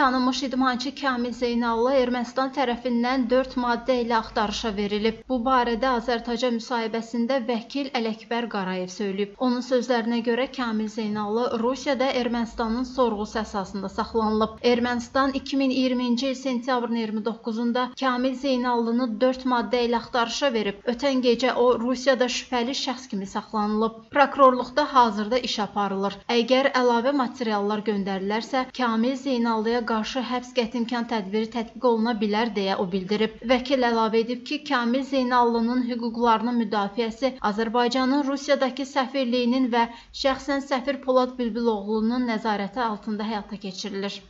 Tanınmış idmançı Kamil Zeynallı Ermənistan tərəfindən 4 maddə ilə axtarışa verilib. Bu barədə Azərtaca müsahibəsində vəkil Ələkbər Qarayev söyləyib. Onun sözlərinə görə Kamil Zeynallı Rusiyada Ermənistanın sorğusu əsasında saxlanılıb. Ermənistan 2020-ci il sentyabrın 29-da Kamil Zeynallını 4 maddə ilə axtarışa verib. Ötən gecə o Rusiyada şübhəli şəxs kimi saxlanılıb. Prokurorluqda hazırda iş aparılır. Əgər əlavə materiallar göndərilərsə, Kamil Zeynallıya qarşı həbs qətimkan tədbiri tətbiq oluna bilər deyə o bildirib. Vəkil əlavə edib ki, Kamil Zeynallının hüquqlarının müdafiəsi Azərbaycanın Rusiyadakı səfirliyinin və şəxsən səfir Polad Bülbüloğlunun nəzarəti altında həyata keçirilir.